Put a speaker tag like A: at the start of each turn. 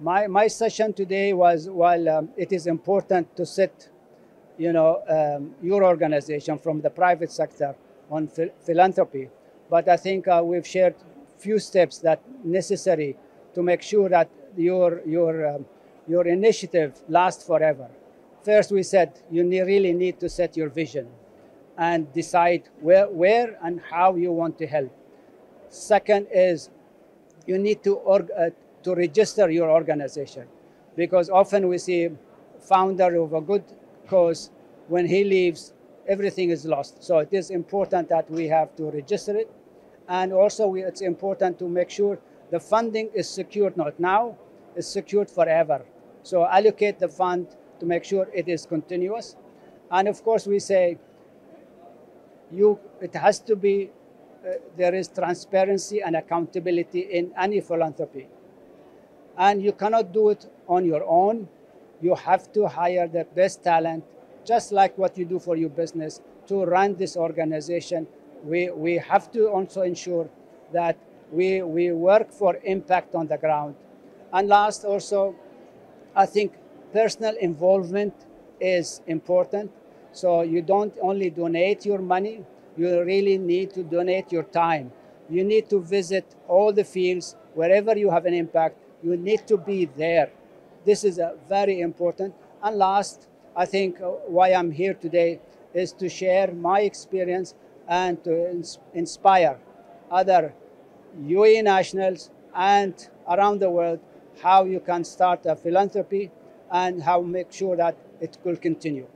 A: my, my session today was while um, it is important to set you know, um, your organization from the private sector on phil- philanthropy, but I think uh, we've shared few steps that necessary to make sure that your, your, um, your initiative lasts forever. First, we said you ne- really need to set your vision and decide where, where and how you want to help. Second is you need to, uh, to register your organization. Because often we see founder of a good cause when he leaves everything is lost. So it is important that we have to register it. And also we, it's important to make sure the funding is secured not now it's secured forever. So allocate the fund to make sure it is continuous. And of course we say you it has to be uh, there is transparency and accountability in any philanthropy and you cannot do it on your own you have to hire the best talent just like what you do for your business to run this organization we, we have to also ensure that we, we work for impact on the ground and last also i think personal involvement is important so you don't only donate your money, you really need to donate your time. You need to visit all the fields wherever you have an impact. You need to be there. This is a very important. And last, I think uh, why I'm here today is to share my experience and to ins- inspire other UAE nationals and around the world how you can start a philanthropy and how make sure that it will continue.